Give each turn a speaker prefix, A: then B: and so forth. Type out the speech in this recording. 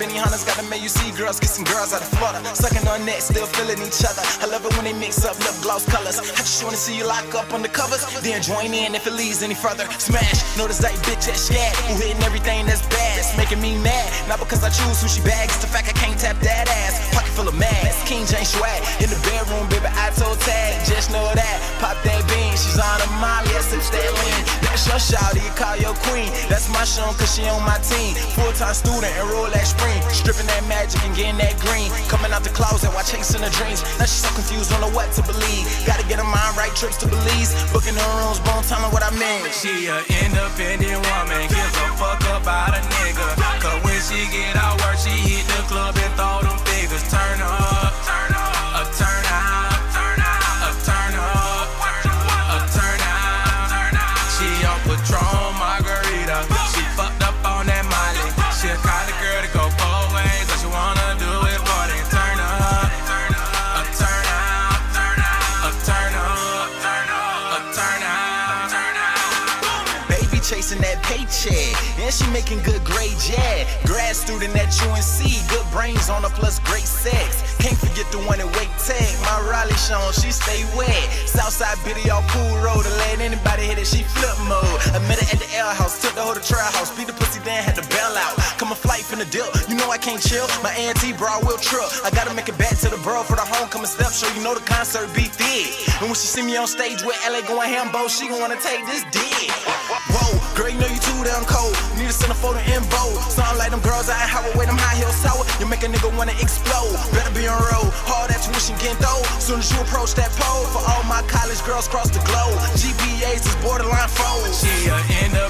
A: Benihana's got the man you see girls kissing girls out of Florida. Sucking on necks, still feeling each other. I love it when they mix up lip gloss colors. I just wanna see you lock up on the covers. Then join in if it leads any further. Smash, notice that bitch that scat. Who hitting everything that's bad. It's making me mad. Not because I choose who she bags. The fact I can't tap that ass. Pocket full of mags. King Jamez swag. In the bedroom, baby, I told tag. Just know that. Pop that bean. She's on a molly. I sip that lean. That's your. You call your queen. That's my show cause she on my team. Full time student, enroll that spring. Stripping that magic and getting that green. Coming out the closet while chasing her dreams. Now she's so confused, don't know what to believe. Gotta get her mind right, trips to Belize. Booking her rooms, bone telling what I mean.
B: She a independent woman, gives a fuck about
A: paycheck, and she making good grades, yeah. Grad student at UNC, good brains on her plus great sex. Can't forget the one at Wake Tech, my Raleigh Sean, she stay wet. Southside video pool road, to let anybody hit it, she flip mode. I met her at the L house, took the whole trial house, beat the pussy then had to bail out. Come a flight from the deal, you know I can't chill. My auntie bra will trip. I gotta make it back to the borough for the homecoming step, so you know the concert be thick. And when she see me on stage with LA going hambo, she gon' wanna take this dick. Whoa, girl, you know too damn cold. Need a center for the info. Sound like them girls out in Howard, with them high heels sour. You make a nigga wanna explode. Better be on road. Hard that tuition getting though. Soon as you approach that pole, for all my college girls across the globe. GPAs is borderline foes.
B: She a independent woman,